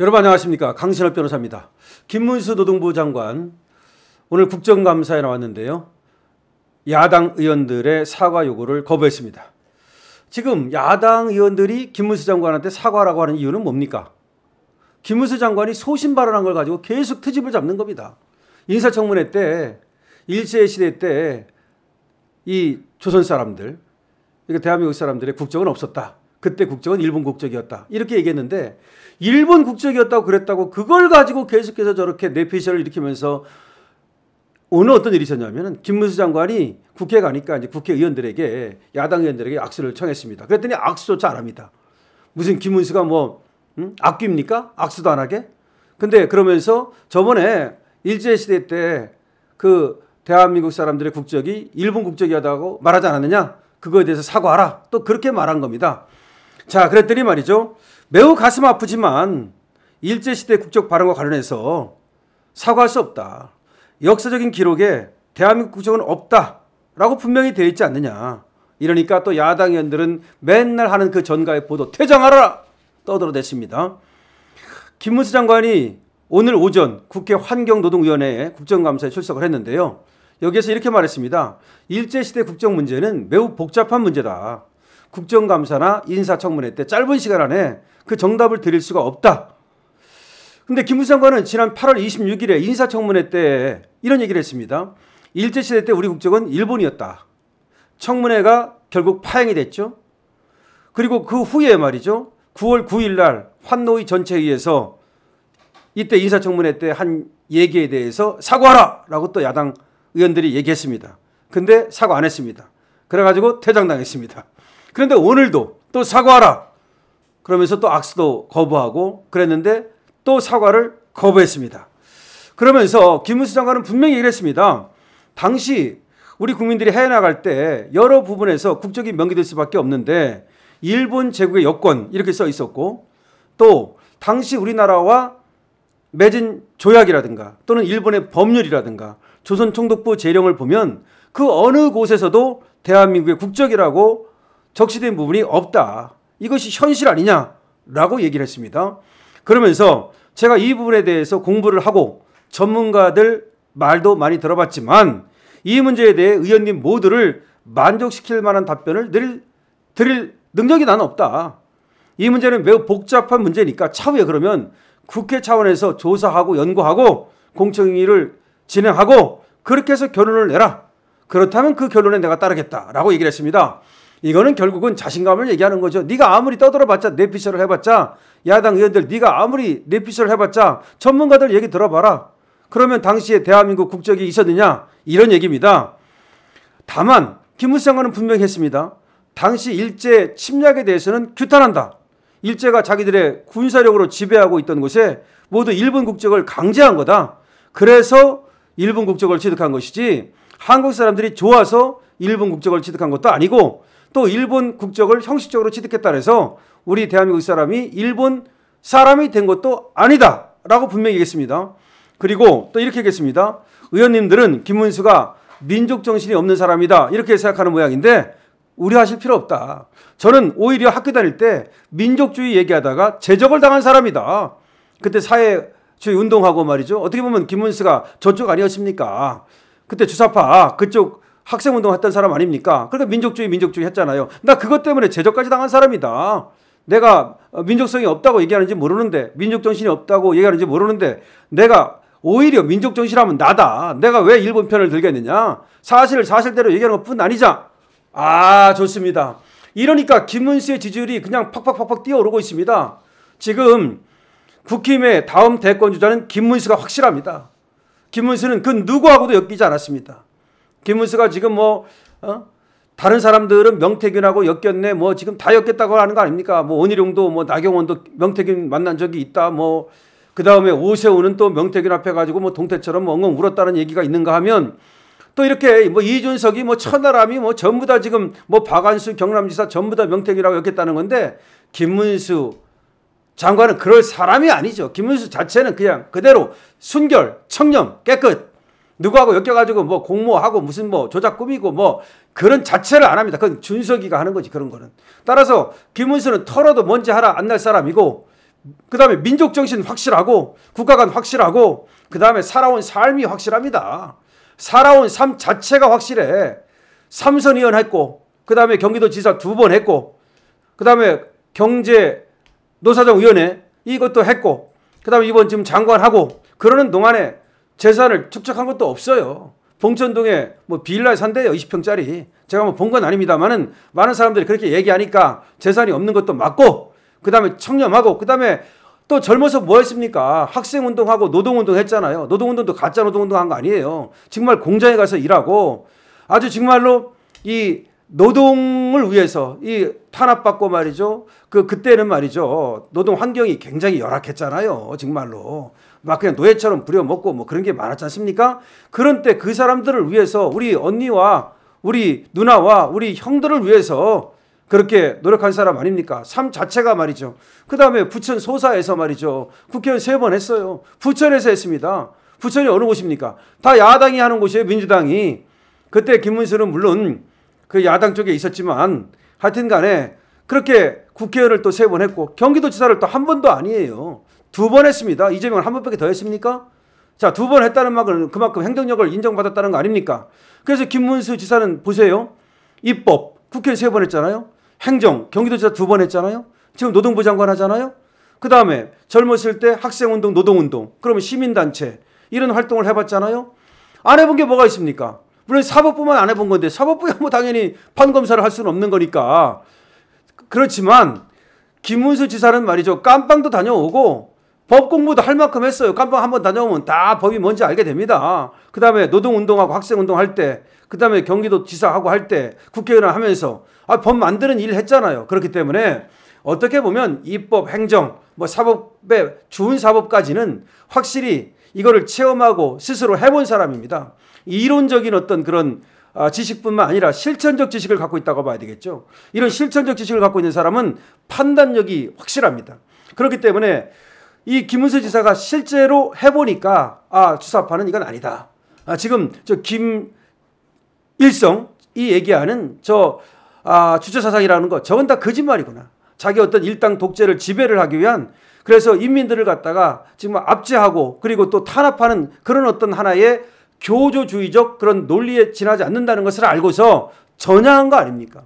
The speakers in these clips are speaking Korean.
여러분 안녕하십니까 강신업 변호사입니다. 김문수 노동부 장관 오늘 국정감사에 나왔는데요. 야당 의원들의 사과 요구를 거부했습니다. 지금 야당 의원들이 김문수 장관한테 사과라고 하는 이유는 뭡니까? 김문수 장관이 소신 발언한 걸 가지고 계속 트집을 잡는 겁니다. 인사청문회 때 일제 시대 때 이 조선 사람들, 그러니까 대한민국 사람들의 국적은 없었다. 그때 국적은 일본 국적이었다. 이렇게 얘기했는데 일본 국적이었다고 그랬다고 그걸 가지고 계속해서 저렇게 내피셜을 일으키면서 오늘 어떤 일이 있었냐면은 김문수 장관이 국회 가니까 이제 국회의원들에게 야당 의원들에게 악수를 청했습니다. 그랬더니 악수조차 안 합니다. 무슨 김문수가 뭐 음? 악귀입니까? 악수도 안 하게? 근데 그러면서 저번에 일제 시대 때 그 대한민국 사람들의 국적이 일본 국적이었다고 말하지 않았느냐? 그거에 대해서 사과하라. 또 그렇게 말한 겁니다. 자, 그랬더니 말이죠. 매우 가슴 아프지만 일제시대 국적 발언과 관련해서 사과할 수 없다. 역사적인 기록에 대한민국 국적은 없다 라고 분명히 되어 있지 않느냐. 이러니까 또 야당 의원들은 맨날 하는 그 전가의 보도 퇴장하라 떠들어댔습니다. 김문수 장관이 오늘 오전 국회 환경노동위원회에 국정감사에 출석을 했는데요. 여기에서 이렇게 말했습니다. 일제시대 국적 문제는 매우 복잡한 문제다. 국정감사나 인사청문회 때 짧은 시간 안에 그 정답을 드릴 수가 없다. 근데 김무수 장관은 지난 8월 26일에 인사청문회 때 이런 얘기를 했습니다. 일제시대 때 우리 국적은 일본이었다. 청문회가 결국 파행이 됐죠. 그리고 그 후에 말이죠. 9월 9일 날 환노위 전체회의에서 이때 인사청문회 때 한 얘기에 대해서 사과하라! 라고 또 야당 의원들이 얘기했습니다. 근데 사과 안 했습니다. 그래가지고 퇴장당했습니다. 그런데 오늘도 또 사과하라! 그러면서 또 악수도 거부하고 그랬는데 또 사과를 거부했습니다. 그러면서 김문수 장관은 분명히 했습니다. 당시 우리 국민들이 해외 나갈 때 여러 부분에서 국적이 명기될 수밖에 없는데 일본 제국의 여권 이렇게 써 있었고 또 당시 우리나라와 맺은 조약이라든가 또는 일본의 법률이라든가 조선 총독부 재령을 보면 그 어느 곳에서도 대한민국의 국적이라고 적시된 부분이 없다. 이것이 현실 아니냐라고 얘기를 했습니다. 그러면서 제가 이 부분에 대해서 공부를 하고 전문가들 말도 많이 들어봤지만 이 문제에 대해 의원님 모두를 만족시킬 만한 답변을 늘 드릴 능력이 나는 없다. 이 문제는 매우 복잡한 문제니까 차후에 그러면 국회 차원에서 조사하고 연구하고 공청회를 진행하고 그렇게 해서 결론을 내라. 그렇다면 그 결론에 내가 따르겠다라고 얘기를 했습니다. 이거는 결국은 자신감을 얘기하는 거죠. 네가 아무리 떠들어봤자 내피셜을 해봤자 야당 의원들 네가 아무리 내피셜을 해봤자 전문가들 얘기 들어봐라. 그러면 당시에 대한민국 국적이 있었느냐 이런 얘기입니다. 다만 김무수 장관은 분명히 했습니다. 당시 일제 침략에 대해서는 규탄한다. 일제가 자기들의 군사력으로 지배하고 있던 곳에 모두 일본 국적을 강제한 거다. 그래서 일본 국적을 취득한 것이지 한국 사람들이 좋아서 일본 국적을 취득한 것도 아니고 또 일본 국적을 형식적으로 취득했다 해서 우리 대한민국 사람이 일본 사람이 된 것도 아니다라고 분명히 얘기했습니다. 그리고 또 이렇게 얘기했습니다. 의원님들은 김문수가 민족 정신이 없는 사람이다 이렇게 생각하는 모양인데 우려하실 필요 없다. 저는 오히려 학교 다닐 때 민족주의 얘기하다가 제적을 당한 사람이다. 그때 사회주의 운동하고 말이죠. 어떻게 보면 김문수가 저쪽 아니었습니까? 그때 주사파 그쪽 학생 운동했던 사람 아닙니까? 그러니까 민족주의 민족주의 했잖아요. 나 그것 때문에 제적까지 당한 사람이다. 내가 민족성이 없다고 얘기하는지 모르는데 민족 정신이 없다고 얘기하는지 모르는데 내가 오히려 민족 정신하면 나다. 내가 왜 일본 편을 들겠느냐? 사실을 사실대로 얘기하는 것뿐 아니자. 아 좋습니다. 이러니까 김문수의 지지율이 그냥 팍팍팍팍 뛰어오르고 있습니다. 지금 국힘의 다음 대권 주자는 김문수가 확실합니다. 김문수는 그 누구하고도 엮이지 않았습니다. 김문수가 지금 뭐 어? 다른 사람들은 명태균하고 엮였네 뭐 지금 다 엮였다고 하는 거 아닙니까? 뭐 원희룡도 뭐 나경원도 명태균 만난 적이 있다 뭐 그 다음에 오세훈은 또 명태균 앞에 가지고 뭐 동태처럼 뭐 엉엉 울었다는 얘기가 있는가 하면 또 이렇게 뭐 이준석이 뭐 천하람이 뭐 전부 다 지금 뭐 박안수 경남지사 전부 다 명태균이라고 엮였다는 건데 김문수 장관은 그럴 사람이 아니죠. 김문수 자체는 그냥 그대로 순결, 청렴, 깨끗 누구하고 엮여가지고 뭐 공모하고 무슨 뭐 조작 꾸미고 뭐 그런 자체를 안 합니다. 그건 준석이가 하는 거지 그런 거는. 따라서 김문수는 털어도 뭔지 하라 안날 사람이고 그 다음에 민족 정신 확실하고 국가관 확실하고 그 다음에 살아온 삶이 확실합니다. 살아온 삶 자체가 확실해. 삼선 의원 했고 그 다음에 경기도지사 두 번 했고 그 다음에 경제 노사정위원회 이것도 했고 그 다음에 이번 지금 장관하고 그러는 동안에 재산을 축적한 것도 없어요. 봉천동에 뭐 빌라 산대요 20평짜리 제가 뭐 본 건 아닙니다만은 많은 사람들이 그렇게 얘기하니까 재산이 없는 것도 맞고 그 다음에 청렴하고 그 다음에 또 젊어서 뭐 했습니까? 학생 운동하고 노동 운동 했잖아요. 노동 운동도 가짜 노동 운동 한 거 아니에요. 정말 공장에 가서 일하고 아주 정말로 이 노동을 위해서 이 탄압받고 말이죠. 그 그때는 말이죠. 노동 환경이 굉장히 열악했잖아요. 정말로. 막 그냥 노예처럼 부려먹고 뭐 그런 게 많았지 않습니까? 그런 때 그 사람들을 위해서 우리 언니와 우리 누나와 우리 형들을 위해서 그렇게 노력한 사람 아닙니까? 삶 자체가 말이죠. 그 다음에 부천 소사에서 말이죠. 국회의원 세 번 했어요. 부천에서 했습니다. 부천이 어느 곳입니까? 다 야당이 하는 곳이에요. 민주당이. 그때 김문수는 물론 그 야당 쪽에 있었지만 하여튼 간에 그렇게 국회의원을 또 세 번 했고 경기도지사를 또 한 번도 아니에요. 두 번 했습니다. 이재명을 한 번밖에 더 했습니까? 자, 두 번 했다는 말은 그만큼 행정력을 인정받았다는 거 아닙니까? 그래서 김문수 지사는 보세요. 입법, 국회 세 번 했잖아요. 행정, 경기도지사 두 번 했잖아요. 지금 노동부 장관 하잖아요. 그 다음에 젊었을 때 학생운동, 노동운동, 그러면 시민단체, 이런 활동을 해봤잖아요. 안 해본 게 뭐가 있습니까? 물론 사법부만 안 해본 건데 사법부야 뭐 당연히 판검사를 할 수는 없는 거니까 그렇지만 김문수 지사는 말이죠 깜빵도 다녀오고 법 공부도 할 만큼 했어요. 깜빵 한번 다녀오면 다 법이 뭔지 알게 됩니다. 그 다음에 노동운동하고 학생운동 할 때, 그 다음에 경기도 지사하고 할 때, 국회의원 하면서 아, 법 만드는 일을 했잖아요. 그렇기 때문에 어떻게 보면 입법, 행정, 뭐 사법의 주은 사법까지는 확실히 이거를 체험하고 스스로 해본 사람입니다. 이론적인 어떤 그런 아, 지식뿐만 아니라 실천적 지식을 갖고 있다고 봐야 되겠죠. 이런 실천적 지식을 갖고 있는 사람은 판단력이 확실합니다. 그렇기 때문에 이 김은수 지사가 실제로 해보니까 아 주사파는 이건 아니다. 아, 지금 저 김일성 이 얘기하는 저 아, 주체사상이라는 거 저건 다 거짓말이구나. 자기 어떤 일당 독재를 지배를 하기 위한 그래서 인민들을 갖다가 지금 압제하고 그리고 또 탄압하는 그런 어떤 하나의 교조주의적 그런 논리에 지나지 않는다는 것을 알고서 전향한 거 아닙니까?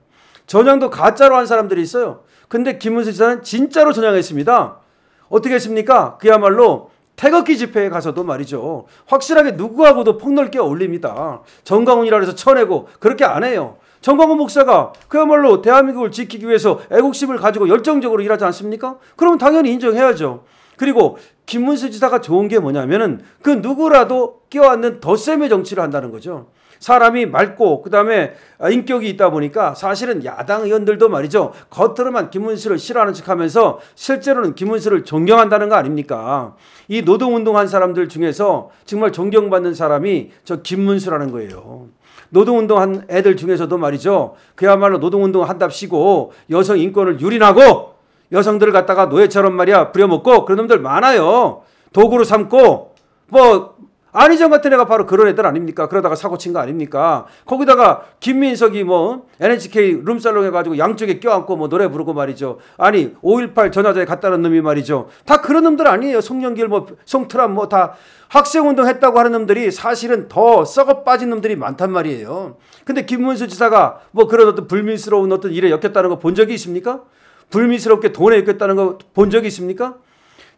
전향도 가짜로 한 사람들이 있어요. 근데 김문수 지사는 진짜로 전향했습니다. 어떻게 했습니까? 그야말로 태극기 집회에 가서도 말이죠. 확실하게 누구하고도 폭넓게 어울립니다. 정광훈이라 해서 쳐내고 그렇게 안 해요. 정광훈 목사가 그야말로 대한민국을 지키기 위해서 애국심을 가지고 열정적으로 일하지 않습니까? 그럼 당연히 인정해야죠. 그리고 김문수 지사가 좋은 게 뭐냐면은 그 누구라도 끼워앉는 덧셈의 정치를 한다는 거죠. 사람이 맑고 그다음에 인격이 있다 보니까 사실은 야당 의원들도 말이죠. 겉으로만 김문수를 싫어하는 척하면서 실제로는 김문수를 존경한다는 거 아닙니까? 이 노동운동 한 사람들 중에서 정말 존경받는 사람이 저 김문수라는 거예요. 노동운동 한 애들 중에서도 말이죠. 그야말로 노동운동 한답시고 여성 인권을 유린하고 여성들을 갖다가 노예처럼 말이야 부려먹고 그런 놈들 많아요. 도구로 삼고 뭐 안희정 같은 애가 바로 그런 애들 아닙니까? 그러다가 사고 친 거 아닙니까? 거기다가 김민석이 뭐 NHK 룸살롱 해가지고 양쪽에 껴안고 뭐 노래 부르고 말이죠. 아니 5.18 전화자에 갔다는 놈이 말이죠. 다 그런 놈들 아니에요. 송영길 뭐 송트람 뭐 다 학생운동 했다고 하는 놈들이 사실은 더 썩어 빠진 놈들이 많단 말이에요. 근데 김문수 지사가 뭐 그런 어떤 불미스러운 어떤 일에 엮였다는 거 본 적이 있습니까? 불미스럽게 돈에 엮였다는 거 본 적이 있습니까?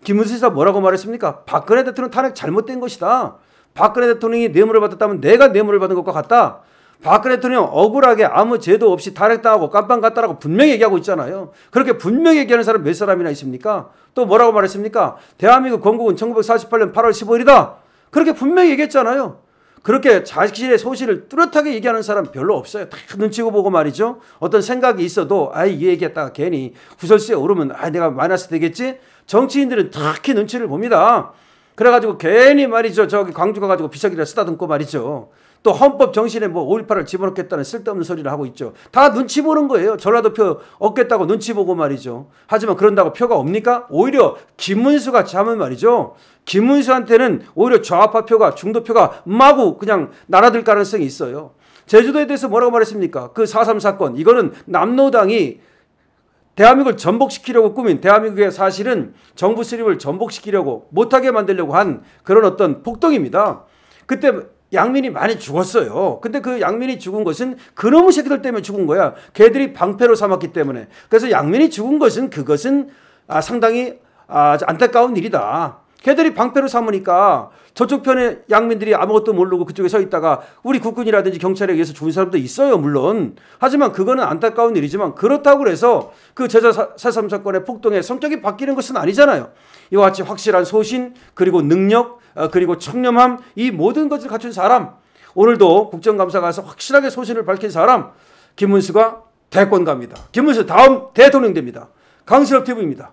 김문수 지사 뭐라고 말했습니까? 박근혜 대통령 탄핵 잘못된 것이다. 박근혜 대통령이 뇌물을 받았다면 내가 뇌물을 받은 것과 같다. 박근혜 대통령 억울하게 아무 죄도 없이 탄핵당하고 깜빵 갔다라고 분명히 얘기하고 있잖아요. 그렇게 분명히 얘기하는 사람 몇 사람이나 있습니까? 또 뭐라고 말했습니까? 대한민국 건국은 1948년 8월 15일이다. 그렇게 분명히 얘기했잖아요. 그렇게 자신의 소신을 뚜렷하게 얘기하는 사람 별로 없어요. 다 눈치고 보고 말이죠. 어떤 생각이 있어도 아이 이 얘기했다가 괜히 구설수에 오르면 아 내가 마이너스 되겠지. 정치인들은 특히 눈치를 봅니다. 그래가지고 괜히 말이죠. 저기 광주 가가지고 비석이라 쓰다듬고 말이죠. 또 헌법 정신에 뭐 5.18을 집어넣겠다는 쓸데없는 소리를 하고 있죠. 다 눈치 보는 거예요. 전라도표 얻겠다고 눈치 보고 말이죠. 하지만 그런다고 표가 옵니까? 오히려 김문수가 참은 말이죠. 김문수한테는 오히려 좌파 표가 중도표가 마구 그냥 날아들 가능성이 있어요. 제주도에 대해서 뭐라고 말했습니까? 그 4.3 사건. 이거는 남노당이 대한민국을 전복시키려고 꾸민 대한민국의 사실은 정부 수립을 전복시키려고 못하게 만들려고 한 그런 어떤 폭동입니다. 그때 양민이 많이 죽었어요. 근데 그 양민이 죽은 것은 그놈의 새끼들 때문에 죽은 거야. 걔들이 방패로 삼았기 때문에. 그래서 양민이 죽은 것은 그것은 아, 상당히 아, 안타까운 일이다. 걔들이 방패로 삼으니까 저쪽 편에 양민들이 아무것도 모르고 그쪽에 서 있다가 우리 국군이라든지 경찰에 의해서 죽은 사람도 있어요, 물론. 하지만 그거는 안타까운 일이지만 그렇다고 해서 그 제자 사삼 사건의 폭동의 성격이 바뀌는 것은 아니잖아요. 이와 같이 확실한 소신 그리고 능력 어, 그리고 청렴함 이 모든 것을 갖춘 사람 오늘도 국정감사 가서 확실하게 소신을 밝힌 사람 김문수가 대권 갑니다. 김문수 다음 대통령 됩니다. 강수엽 TV입니다.